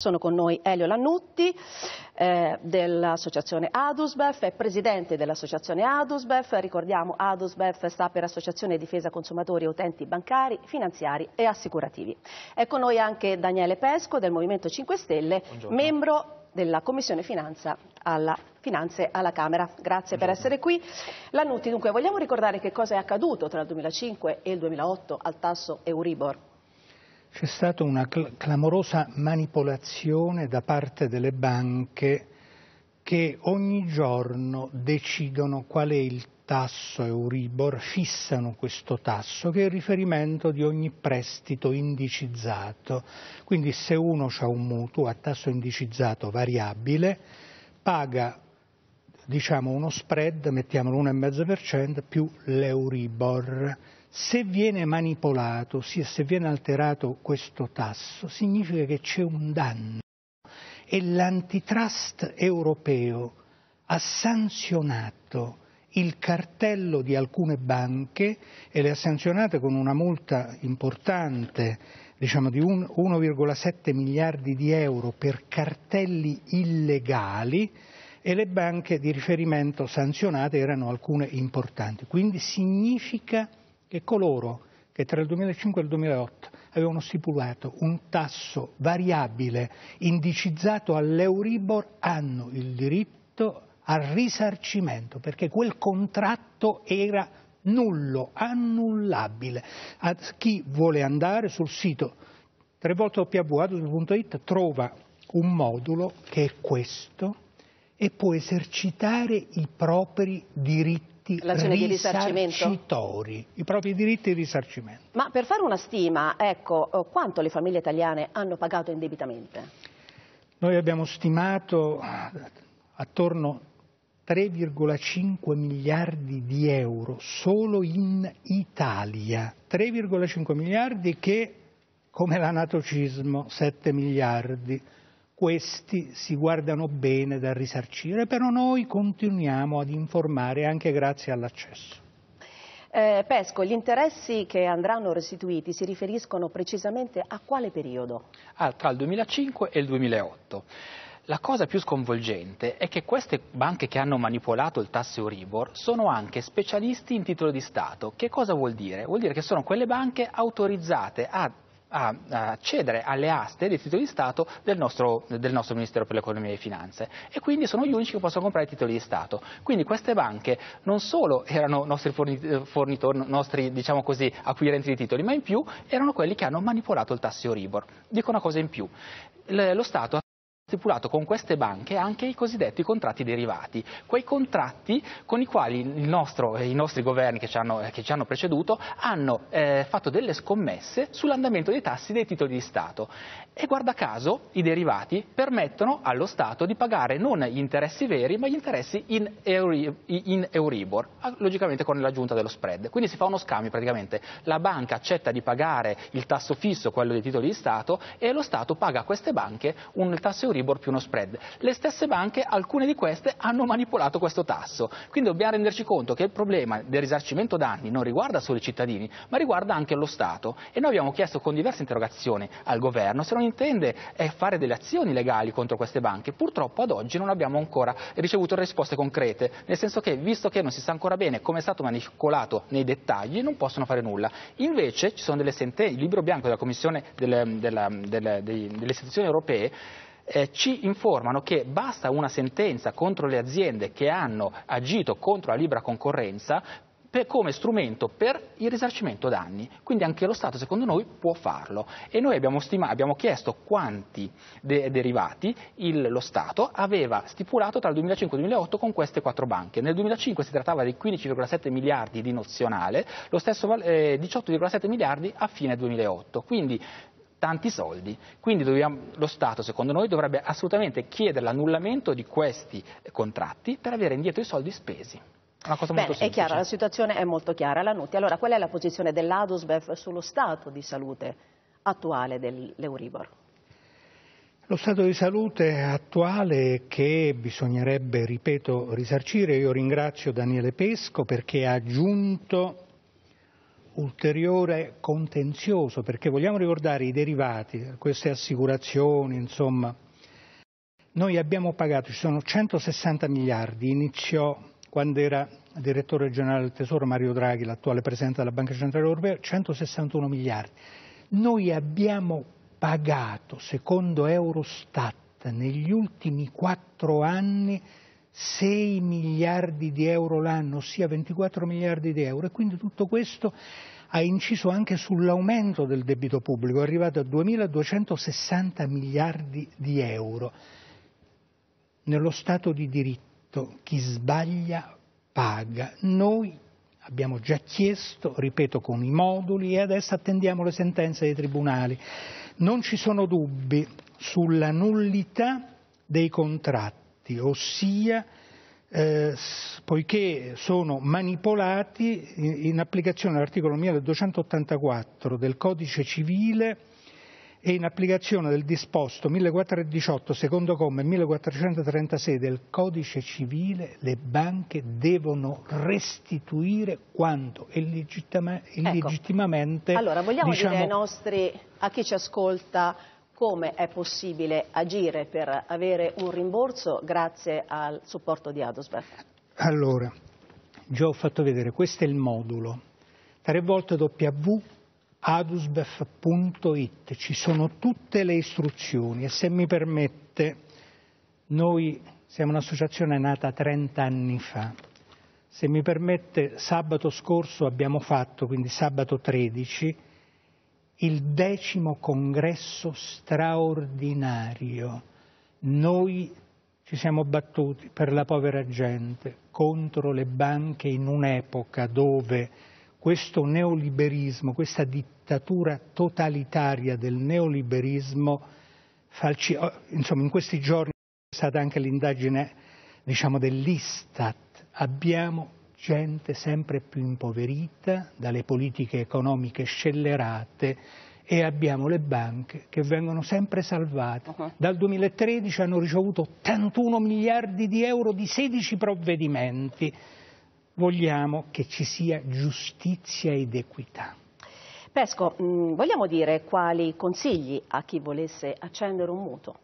Sono con noi Elio Lannutti eh, dell'associazione Adusbef, è presidente dell'associazione Adusbef, ricordiamo Adusbef sta per Associazione Difesa Consumatori e Utenti Bancari, Finanziari e Assicurativi. È con noi anche Daniele Pesco del Movimento 5 Stelle, Buongiorno. membro della Commissione Finanza alla, Finanze alla Camera. Grazie Buongiorno. per essere qui. Lannutti, dunque vogliamo ricordare che cosa è accaduto tra il 2005 e il 2008 al tasso Euribor? C'è stata una cl- clamorosa manipolazione da parte delle banche che ogni giorno decidono qual è il tasso Euribor, fissano questo tasso che è il riferimento di ogni prestito indicizzato. Quindi se uno ha un mutuo a tasso indicizzato variabile, paga diciamo uno spread, mettiamolo 1,5% più l'Euribor. Se viene manipolato, se viene alterato questo tasso, significa che c'è un danno. E l'antitrust europeo ha sanzionato il cartello di alcune banche e le ha sanzionate con una multa importante, diciamo di 1,7 miliardi di euro per cartelli illegali e le banche di riferimento sanzionate erano alcune importanti. Quindi significa che coloro che tra il 2005 e il 2008 avevano stipulato un tasso variabile indicizzato all'Euribor hanno il diritto al risarcimento perché quel contratto era nullo, annullabile. A chi vuole andare sul sito www.it trova un modulo che è questo e può esercitare i propri diritti diritti di risarcitori, i propri diritti di risarcimento. Ma per fare una stima, ecco, eh, quanto le famiglie italiane hanno pagato indebitamente? Noi abbiamo stimato attorno 3,5 miliardi di euro solo in Italia, 3,5 miliardi che, come l'anatocismo, 7 miliardi questi si guardano bene da risarcire, però noi continuiamo ad informare anche grazie all'accesso. Eh, Pesco, gli interessi che andranno restituiti si riferiscono precisamente a quale periodo? Ah, tra il 2005 e il 2008. La cosa più sconvolgente è che queste banche che hanno manipolato il tasso Euribor sono anche specialisti in titolo di Stato. Che cosa vuol dire? Vuol dire che sono quelle banche autorizzate a a, a cedere alle aste dei titoli di Stato del nostro, del nostro, Ministero per l'Economia e le Finanze e quindi sono gli unici che possono comprare i titoli di Stato. Quindi queste banche non solo erano nostri fornitori, nostri diciamo così, acquirenti di titoli, ma in più erano quelli che hanno manipolato il tasso Euribor. Dico una cosa in più, lo Stato stipulato con queste banche anche i cosiddetti contratti derivati, quei contratti con i quali nostro, i nostri governi che ci hanno, che ci hanno preceduto hanno eh, fatto delle scommesse sull'andamento dei tassi dei titoli di Stato e guarda caso i derivati permettono allo Stato di pagare non gli interessi veri ma gli interessi in, Euri, in Euribor, logicamente con l'aggiunta dello spread. Quindi si fa uno scambio praticamente, la banca accetta di pagare il tasso fisso, quello dei titoli di Stato e lo Stato paga a queste banche un tasso Euribor Euribor più uno spread. Le stesse banche, alcune di queste, hanno manipolato questo tasso. Quindi dobbiamo renderci conto che il problema del risarcimento danni non riguarda solo i cittadini, ma riguarda anche lo Stato. E noi abbiamo chiesto con diverse interrogazioni al governo se non intende eh, fare delle azioni legali contro queste banche. Purtroppo ad oggi non abbiamo ancora ricevuto risposte concrete, nel senso che, visto che non si sa ancora bene come è stato manipolato nei dettagli, non possono fare nulla. Invece ci sono delle sentenze, il libro bianco della Commissione delle, delle, delle, delle istituzioni europee eh, ci informano che basta una sentenza contro le aziende che hanno agito contro la libera concorrenza per, come strumento per il risarcimento danni. Quindi anche lo Stato, secondo noi, può farlo. E noi abbiamo, stima, abbiamo chiesto quanti de derivati il, lo Stato aveva stipulato tra il 2005 e il 2008 con queste quattro banche. Nel 2005 si trattava di 15,7 miliardi di nozionale, lo stesso eh, 18,7 miliardi a fine 2008. Quindi tanti soldi. Quindi dobbiamo, lo Stato, secondo noi, dovrebbe assolutamente chiedere l'annullamento di questi contratti per avere indietro i soldi spesi. Una cosa Bene, molto semplice. è chiara, la situazione è molto chiara. Lanutti, allora qual è la posizione dell'Adusbef sullo stato di salute attuale dell'Euribor? Lo stato di salute attuale che bisognerebbe, ripeto, risarcire, io ringrazio Daniele Pesco perché ha aggiunto ulteriore contenzioso, perché vogliamo ricordare i derivati, queste assicurazioni, insomma, noi abbiamo pagato, ci sono 160 miliardi, iniziò quando era direttore generale del Tesoro Mario Draghi, l'attuale presidente della Banca Centrale Europea, 161 miliardi. Noi abbiamo pagato, secondo Eurostat, negli ultimi quattro anni 6 miliardi di euro l'anno, ossia 24 miliardi di euro, e quindi tutto questo ha inciso anche sull'aumento del debito pubblico, arrivato a 2.260 miliardi di euro. Nello Stato di diritto chi sbaglia paga. Noi abbiamo già chiesto, ripeto, con i moduli e adesso attendiamo le sentenze dei tribunali. Non ci sono dubbi sulla nullità dei contratti, ossia eh, poiché sono manipolati in, in applicazione dell'articolo 1284 del codice civile e in applicazione del disposto 1418 secondo comma e 1436 del codice civile le banche devono restituire quanto illegittima, illegittimamente ecco. allora vogliamo diciamo, dire ai nostri a chi ci ascolta come è possibile agire per avere un rimborso grazie al supporto di Adosbef? Allora, già ho fatto vedere, questo è il modulo. Tre volte www.adusbef.it, ci sono tutte le istruzioni e se mi permette, noi siamo un'associazione nata 30 anni fa. Se mi permette, sabato scorso abbiamo fatto, quindi sabato 13, il decimo congresso straordinario. Noi ci siamo battuti per la povera gente, contro le banche in un'epoca dove questo neoliberismo, questa dittatura totalitaria del neoliberismo. Oh, insomma in questi giorni è stata anche l'indagine diciamo, dell'Istat, abbiamo gente sempre più impoverita dalle politiche economiche scellerate e abbiamo le banche che vengono sempre salvate. Uh -huh. Dal 2013 hanno ricevuto 81 miliardi di euro di 16 provvedimenti. Vogliamo che ci sia giustizia ed equità. Pesco, mm, vogliamo dire quali consigli a chi volesse accendere un mutuo?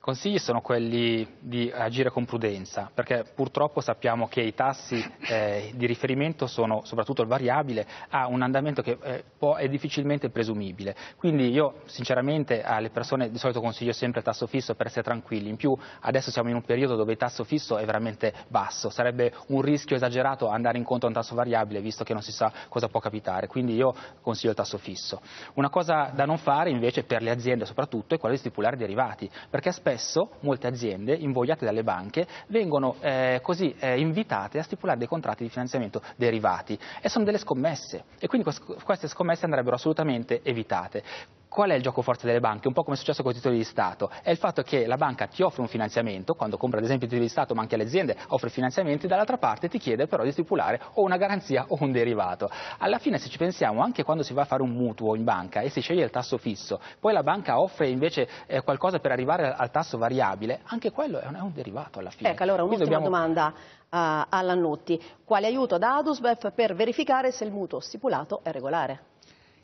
I consigli sono quelli di agire con prudenza, perché purtroppo sappiamo che i tassi eh, di riferimento sono, soprattutto il variabile, ha un andamento che eh, può, è difficilmente presumibile. Quindi io sinceramente alle persone di solito consiglio sempre il tasso fisso per essere tranquilli. In più adesso siamo in un periodo dove il tasso fisso è veramente basso, sarebbe un rischio esagerato andare incontro a un tasso variabile visto che non si sa cosa può capitare. Quindi io consiglio il tasso fisso. Una cosa da non fare invece per le aziende soprattutto è quella di stipulare derivati, perché spesso spesso molte aziende invogliate dalle banche vengono eh, così eh, invitate a stipulare dei contratti di finanziamento derivati e sono delle scommesse e quindi queste scommesse andrebbero assolutamente evitate. Qual è il gioco forte delle banche? Un po' come è successo con i titoli di Stato. È il fatto che la banca ti offre un finanziamento, quando compra ad esempio i titoli di Stato, ma anche alle aziende offre finanziamenti, dall'altra parte ti chiede però di stipulare o una garanzia o un derivato. Alla fine, se ci pensiamo, anche quando si va a fare un mutuo in banca e si sceglie il tasso fisso, poi la banca offre invece eh, qualcosa per arrivare al tasso variabile, anche quello è un, è un derivato alla fine. Ecco, allora un'ultima dobbiamo... domanda uh, alla Nutti. Quale aiuto da Adusbef per verificare se il mutuo stipulato è regolare?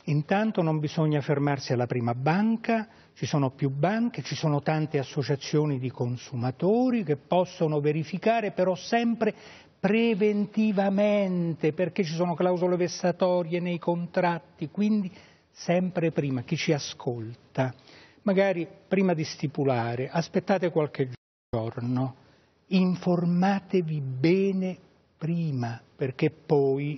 Intanto non bisogna fermarsi alla prima banca, ci sono più banche, ci sono tante associazioni di consumatori che possono verificare però sempre preventivamente perché ci sono clausole vessatorie nei contratti, quindi sempre prima chi ci ascolta, magari prima di stipulare, aspettate qualche giorno, informatevi bene prima perché poi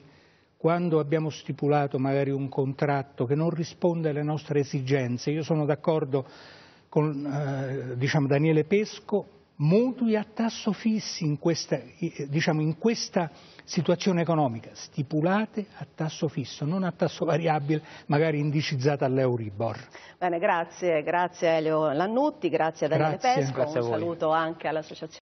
quando abbiamo stipulato magari un contratto che non risponde alle nostre esigenze, io sono d'accordo con eh, diciamo, Daniele Pesco, mutui a tasso fissi in questa, diciamo, in questa, situazione economica, stipulate a tasso fisso, non a tasso variabile, magari indicizzata all'Euribor. Bene, grazie, grazie a Elio Lannutti, grazie a Daniele grazie. Pesco, grazie un saluto anche all'Associazione